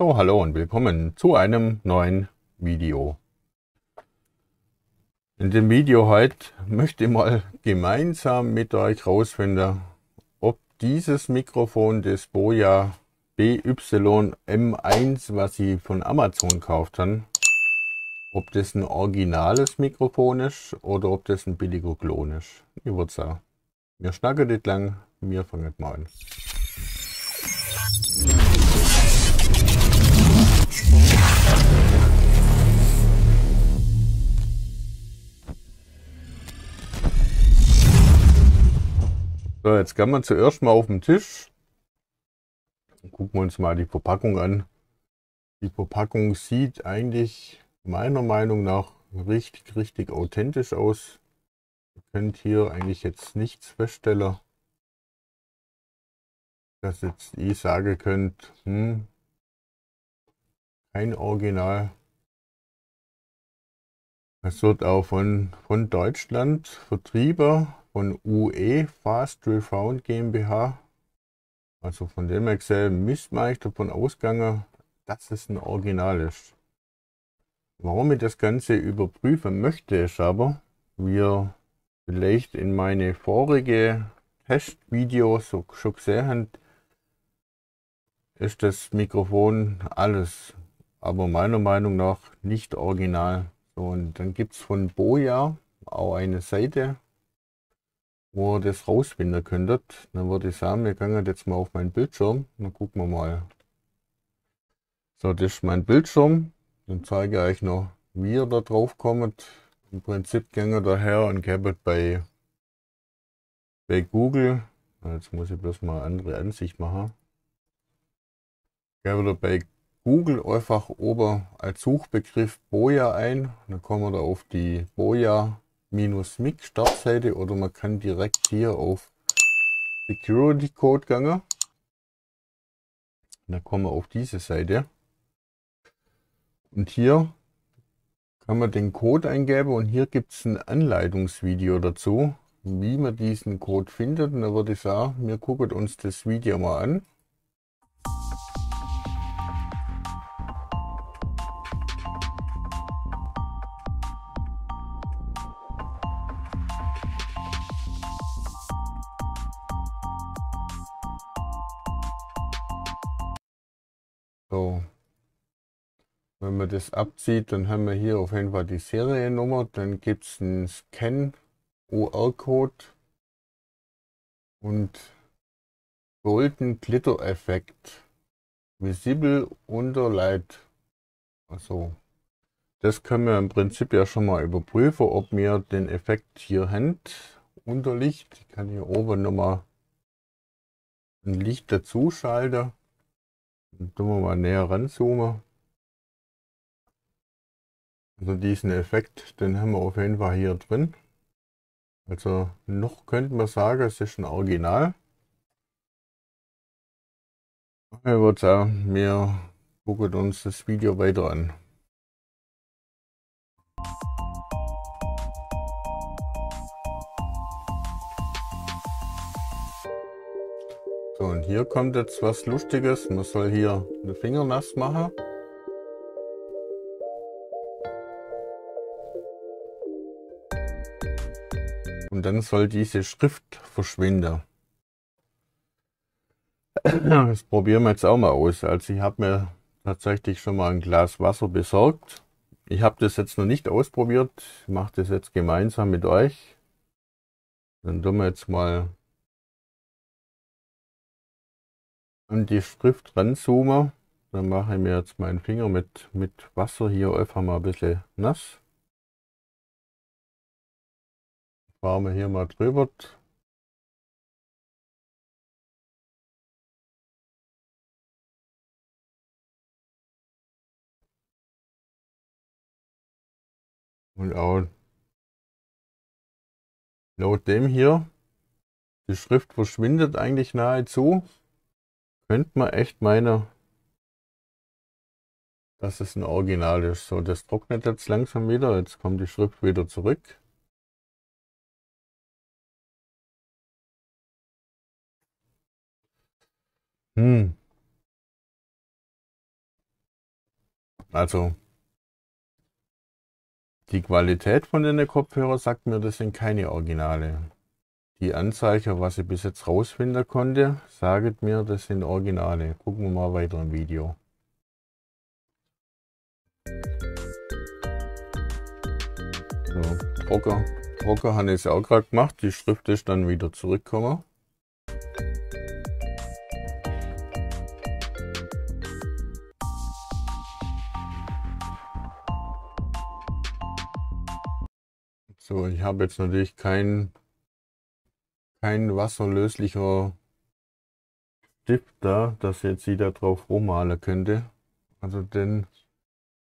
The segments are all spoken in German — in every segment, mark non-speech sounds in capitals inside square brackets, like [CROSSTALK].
So, hallo und willkommen zu einem neuen Video. In dem Video heute möchte ich mal gemeinsam mit euch herausfinden, ob dieses Mikrofon des Boya BY-M1, was ich von Amazon gekauft habe, ob das ein originales Mikrofon ist oder ob das ein billiger Klon ist. Ich würde sagen, wir schnacken nicht lang, wir fangen mal an. So, jetzt kann man zuerst mal auf den Tisch. Gucken wir uns mal die Verpackung an. Die Verpackung sieht eigentlich meiner Meinung nach richtig, richtig authentisch aus. Ihr könnt hier eigentlich jetzt nichts feststellen, dass jetzt ich sagen könnt, hm, kein Original. Es wird auch von, von Deutschland Vertrieber von UE Fast Refound GmbH. Also von dem Excel müsste man eigentlich davon ausgehen, dass es ein Original ist. Warum ich das Ganze überprüfen möchte, ist aber, wie ihr vielleicht in meine vorige Testvideos schon gesehen habt, ist das Mikrofon alles, aber meiner Meinung nach nicht original. Und dann gibt es von Boya auch eine Seite, wo ihr das rausfinden könntet. Dann würde ich sagen, wir gehen jetzt mal auf meinen Bildschirm. Dann gucken wir mal. So, das ist mein Bildschirm. Dann zeige ich euch noch, wie ihr da drauf kommt. Im Prinzip gehen daher und gebt bei, bei Google. Jetzt muss ich bloß mal eine andere Ansicht machen. Gebt bei Google einfach oben als Suchbegriff Boja ein. Dann kommen wir da auf die Boja mic Startseite oder man kann direkt hier auf Security Code gehen. Dann kommen wir auf diese Seite. Und hier kann man den Code eingeben und hier gibt es ein Anleitungsvideo dazu, wie man diesen Code findet. Und da würde ich sagen, wir gucken uns das Video mal an. Man das abzieht, dann haben wir hier auf jeden Fall die Seriennummer. Dann gibt es einen Scan UR-Code und Golden Glitter Effekt. Visible Unterlight. Also, das können wir im Prinzip ja schon mal überprüfen, ob wir den Effekt hier haben. Unterlicht. Ich kann hier oben nochmal ein Licht dazu schalten. Dann tun wir mal näher ranzoomen. Also diesen Effekt, den haben wir auf jeden Fall hier drin. Also noch könnte man sagen, es ist ein Original. Ich würde sagen, wir gucken uns das Video weiter an. So, und hier kommt jetzt was Lustiges. Man soll hier den Finger nass machen. Und dann soll diese Schrift verschwinden. [CLEARS THROAT] Das probieren wir jetzt auch mal aus. Also ich habe mir tatsächlich schon mal ein Glas Wasser besorgt. Ich habe das jetzt noch nicht ausprobiert. Ich mache das jetzt gemeinsam mit euch. Dann tun wir jetzt mal an die Schrift ranzoomen. Dann mache ich mir jetzt meinen Finger mit, mit Wasser hier einfach mal ein bisschen nass. Fahren wir hier mal drüber. Und auch laut dem hier, die Schrift verschwindet eigentlich nahezu. Könnte man echt meinen, dass es ein Original ist. So, das trocknet jetzt langsam wieder. Jetzt kommt die Schrift wieder zurück. Hm. Also die Qualität von den Kopfhörern sagt mir, das sind keine Originale. Die Anzeige, was ich bis jetzt rausfinden konnte, sagt mir, das sind Originale. Gucken wir mal weiter im Video. So, Drucker. Drucker habe ich auch gerade gemacht. Die Schrift ist dann wieder zurückgekommen. So, ich habe jetzt natürlich kein, kein wasserlöslicher Stift da, dass jetzt jeder drauf rummalen könnte. Also den,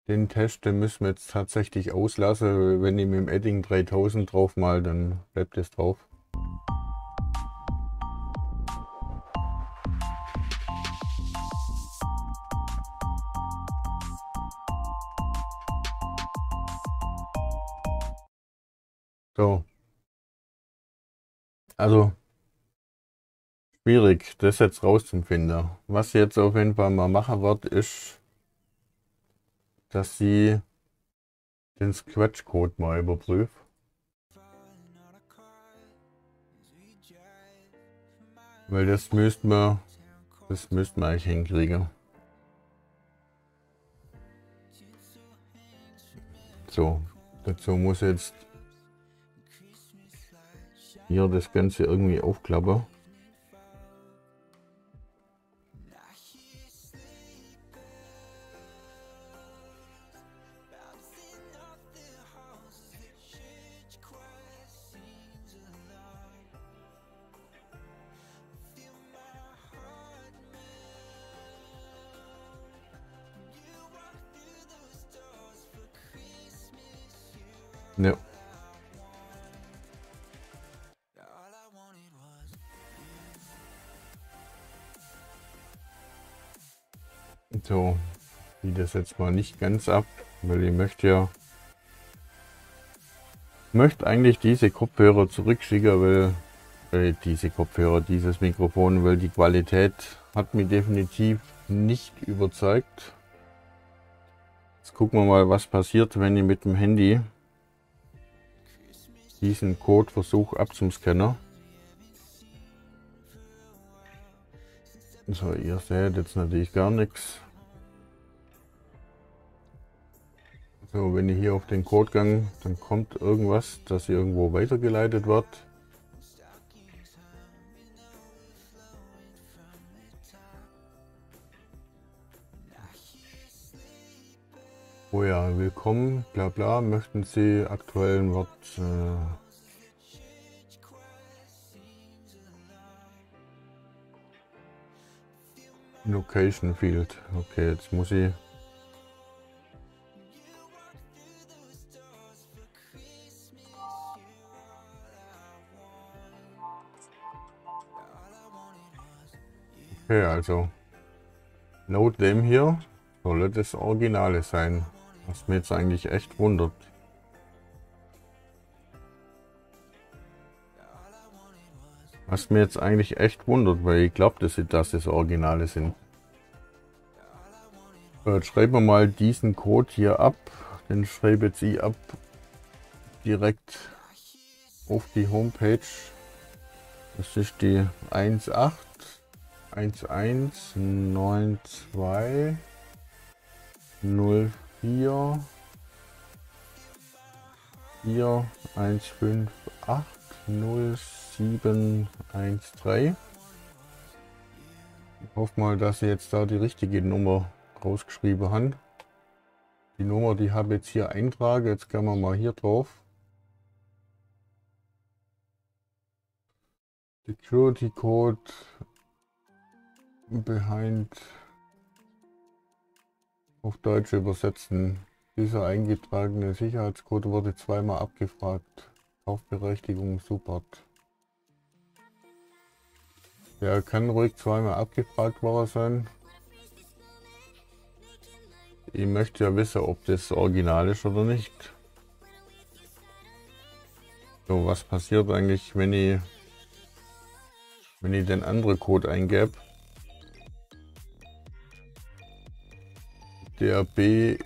den Test, den müssen wir jetzt tatsächlich auslassen. Wenn ich mit dem Edding 3000 drauf mal, dann bleibt es drauf. So. Also, schwierig, das jetzt rauszufinden. Was jetzt auf jeden Fall mal machen wird, ist, dass sie den Scratch-Code mal überprüft. Weil das müssten wir, das müssten wir eigentlich hinkriegen. So, dazu muss jetzt hier das Ganze irgendwie aufklappe. So, wie das jetzt mal nicht ganz ab, weil ich möchte ja möchte eigentlich diese Kopfhörer zurückschicken, weil äh, diese Kopfhörer, dieses Mikrofon, weil die Qualität hat mich definitiv nicht überzeugt. Jetzt gucken wir mal, was passiert, wenn ich mit dem Handy diesen Code versuche abzuscannen. So, ihr seht jetzt natürlich gar nichts. So, wenn ich hier auf den Code gang, dann kommt irgendwas, das irgendwo weitergeleitet wird. Oh ja, willkommen, bla bla, möchten Sie aktuellen Wort... Äh Location Field. Okay, jetzt muss ich Okay, also laut dem hier soll das Originale sein, was mir jetzt eigentlich echt wundert. Was mir jetzt eigentlich echt wundert, weil ich glaube, dass, dass das Originale sind. Jetzt schreiben wir mal diesen Code hier ab. Den schreibe jetzt ich ab direkt auf die Homepage. Das ist die 1.8 1192 04 4 158 0713. Ich hoffe mal, dass Sie jetzt da die richtige Nummer rausgeschrieben haben. Die Nummer, die habe jetzt hier eintragen. Jetzt gehen wir mal hier drauf. Security Code behind auf Deutsch übersetzen. Dieser eingetragene Sicherheitscode wurde zweimal abgefragt. Kaufberechtigung Support. Ja, kann ruhig zweimal abgefragt worden sein. Ich möchte ja wissen, ob das original ist oder nicht. So, was passiert eigentlich, wenn ich wenn ich den anderen Code eingebe? Der BY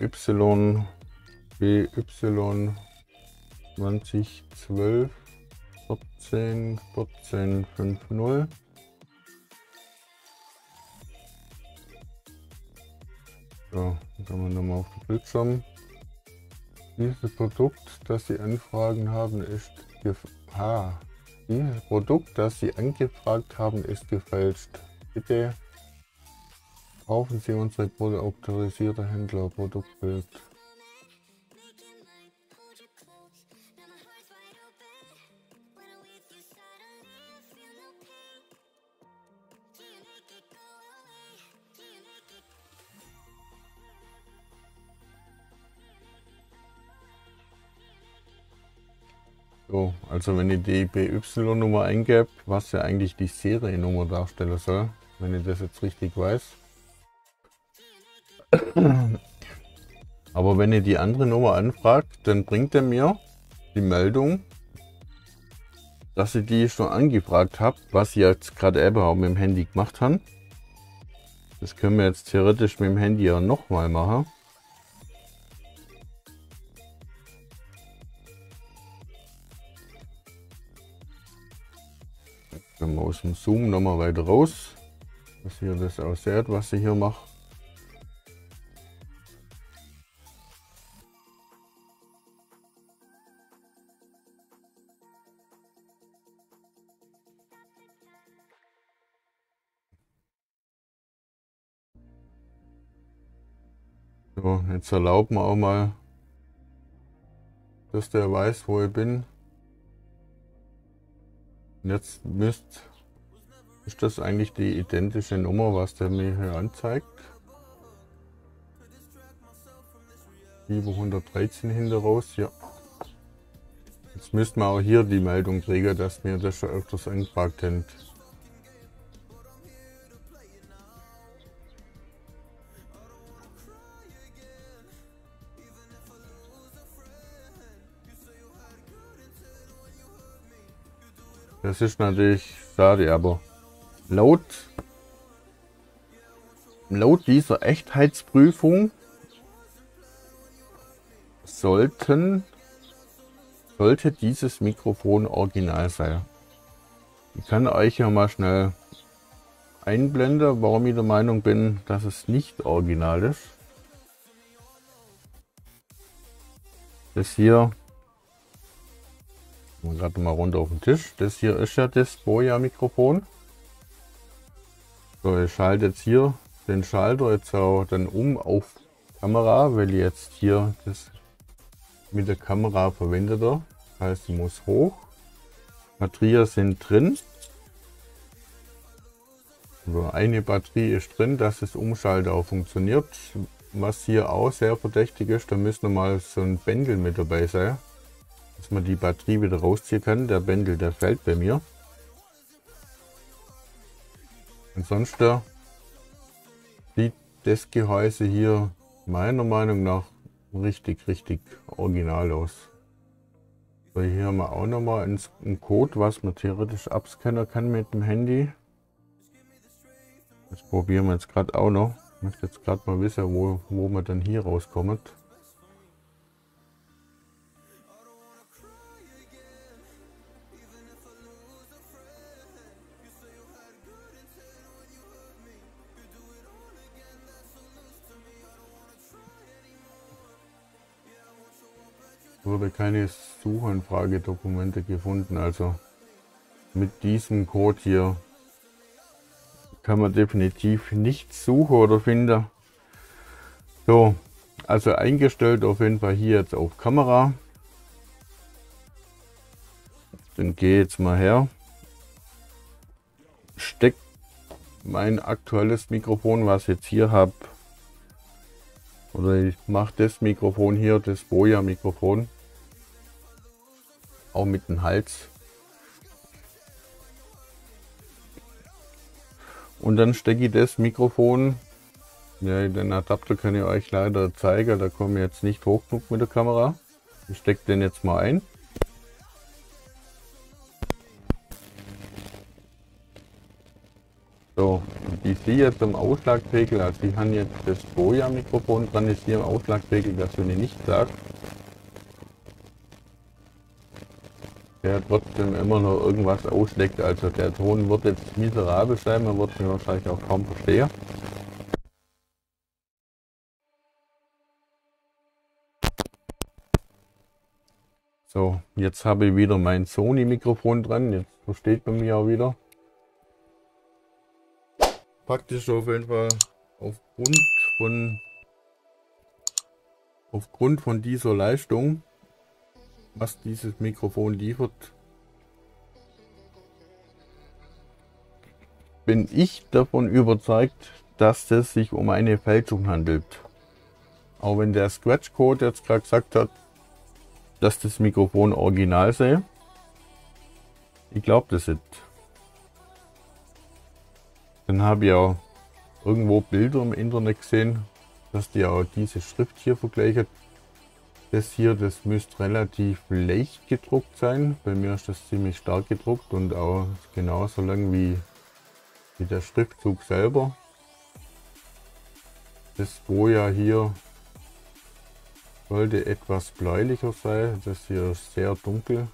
BY 2012 14 14 50 So, dann kommen wir nochmal auf den Bildschirm. Dieses Produkt, das Sie anfragen haben, ist ah, dieses Produkt, das Sie angefragt haben, ist gefälscht. Bitte kaufen Sie unsere autorisierte Händler Produktbild. So, also wenn ich die BY-Nummer eingebe, was ja eigentlich die Seriennummer darstellen soll, wenn ich das jetzt richtig weiß. Aber wenn ihr die andere Nummer anfragt, dann bringt er mir die Meldung, dass ich die schon angefragt habe, was ich jetzt gerade eben auch mit dem Handy gemacht habe. Das können wir jetzt theoretisch mit dem Handy ja nochmal machen. Gehen wir aus dem Zoom nochmal weiter raus, dass ihr das auch seht, was ich hier mache. So, jetzt erlauben wir auch mal, dass der weiß, wo ich bin. Jetzt müsst, ist das eigentlich die identische Nummer, was der mir hier anzeigt. 713 hinter raus, ja. Jetzt müssten wir auch hier die Meldung kriegen, dass mir das schon öfters angefragt haben. Das ist natürlich schade, aber laut, laut dieser Echtheitsprüfung sollten, sollte dieses Mikrofon original sein. Ich kann euch ja mal schnell einblenden, warum ich der Meinung bin, dass es nicht original ist. Das hier gerade mal runter auf den Tisch. Das hier ist ja das Boya-Mikrofon. So, ich schalte jetzt hier den Schalter jetzt auch dann um auf Kamera, weil jetzt hier das mit der Kamera verwendet. Das heißt, ich muss hoch. Batterien sind drin. So, eine Batterie ist drin, dass das Umschalter auch funktioniert. Was hier auch sehr verdächtig ist, da müsste mal so ein Bändel mit dabei sein dass man die Batterie wieder rausziehen kann. Der Bändel, der fällt bei mir. Ansonsten sieht das Gehäuse hier meiner Meinung nach richtig, richtig original aus. So, hier haben wir auch nochmal einen Code, was man theoretisch abscannen kann mit dem Handy. Das probieren wir jetzt gerade auch noch. Ich möchte jetzt gerade mal wissen, wo, wo man dann hier rauskommt. Wurde keine Suchanfragedokumente gefunden. Also mit diesem Code hier kann man definitiv nicht suchen oder finden. So, also eingestellt auf jeden Fall hier jetzt auf Kamera. Dann gehe jetzt mal her. Steckt mein aktuelles Mikrofon, was ich jetzt hier habe, oder ich mache das Mikrofon hier, das Boja Mikrofon, auch mit dem Hals. Und dann stecke ich das Mikrofon, ja, den Adapter kann ich euch leider zeigen, da komme ich jetzt nicht hoch genug mit der Kamera. Ich stecke den jetzt mal ein. So, ich sehe jetzt am Ausschlagpegel, also ich habe jetzt das Boja-Mikrofon dran, ist hier im Ausschlagpegel, dass du nicht sagt. Der trotzdem immer noch irgendwas ausschlägt, also der Ton wird jetzt miserabel sein, man wird ihn wahrscheinlich auch kaum verstehen. So, jetzt habe ich wieder mein Sony-Mikrofon dran. Jetzt versteht man mich auch wieder. Praktisch auf jeden Fall aufgrund von aufgrund von dieser Leistung, was dieses Mikrofon liefert, bin ich davon überzeugt, dass es sich um eine Fälschung handelt. Auch wenn der Scratch Code jetzt gerade gesagt hat, dass das Mikrofon original sei. Ich glaube das nicht. Dann habe ich auch irgendwo Bilder im Internet gesehen, dass die auch diese Schrift hier vergleichen. Das hier, das müsste relativ leicht gedruckt sein. Bei mir ist das ziemlich stark gedruckt und auch genauso lang wie, wie der Schriftzug selber. Das Boja hier sollte etwas bläulicher sein. Das hier ist sehr dunkel.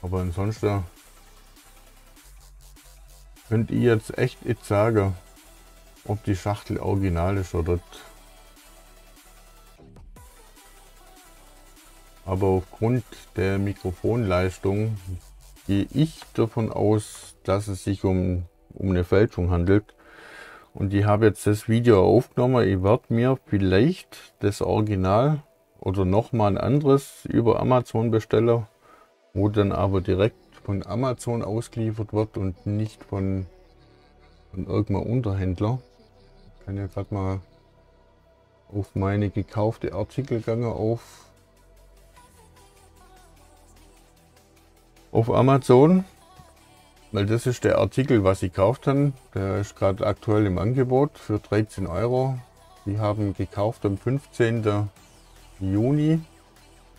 Aber ansonsten könnt ihr jetzt echt nicht sagen, ob die Schachtel original ist oder nicht. Aber aufgrund der Mikrofonleistung gehe ich davon aus, dass es sich um, um eine Fälschung handelt. Und ich habe jetzt das Video aufgenommen. Ich werde mir vielleicht das Original oder nochmal ein anderes über Amazon bestellen, wo dann aber direkt von Amazon ausgeliefert wird und nicht von, von irgendeinem Unterhändler. Ich kann ja gerade mal auf meine gekaufte Artikel gegangen auf, auf Amazon weil das ist der Artikel, was ich gekauft habe. Der ist gerade aktuell im Angebot für 13 Euro. Die haben gekauft am 15. Juni.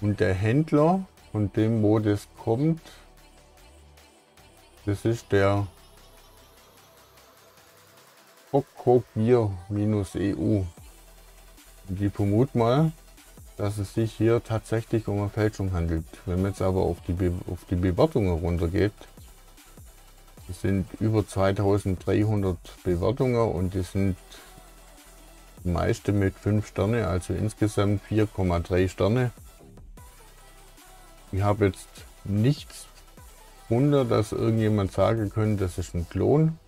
Und der Händler, von dem wo das kommt, das ist der Okogier-EU. Und ich vermute mal, dass es sich hier tatsächlich um eine Fälschung handelt. Wenn man jetzt aber auf die, Be auf die Bewertungen runtergeht, es sind über 2300 Bewertungen und die sind die meiste mit 5 Sterne, also insgesamt 4,3 Sterne. Ich habe jetzt nichts Wunder, dass irgendjemand sagen könnte, das ist ein Klon.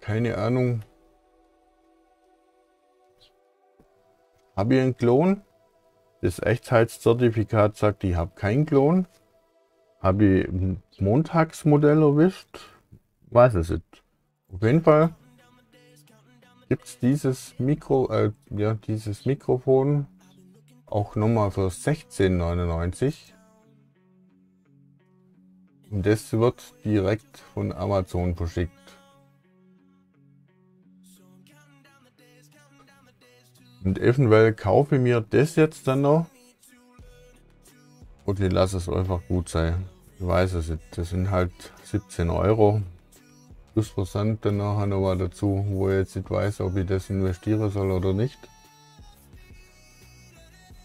Keine Ahnung. Habe ich einen Klon? Das Echtheitszertifikat sagt, ich habe keinen Klon. Habe ich ein Montagsmodell erwischt? Weiß es nicht. Auf jeden Fall gibt es dieses Mikro, äh, ja, dieses Mikrofon auch nochmal für 16,99. Und das wird direkt von Amazon verschickt. Und eventuell kaufe ich mir das jetzt dann noch und ich lasse es einfach gut sein. Ich weiß es nicht. Das sind halt 17 Euro. Plus Versand dann nachher noch mal dazu, wo ich jetzt nicht weiß, ob ich das investieren soll oder nicht.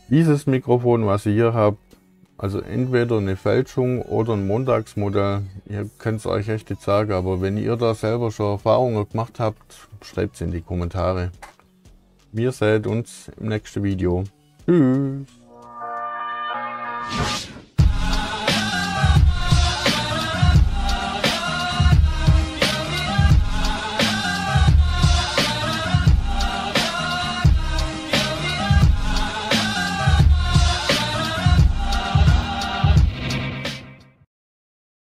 Dieses Mikrofon, was ich hier habe, also entweder eine Fälschung oder ein Montagsmodell. Ihr könnt es euch echt nicht sagen, aber wenn ihr da selber schon Erfahrungen gemacht habt, schreibt es in die Kommentare. Wir sehen uns im nächsten Video. Tschüss.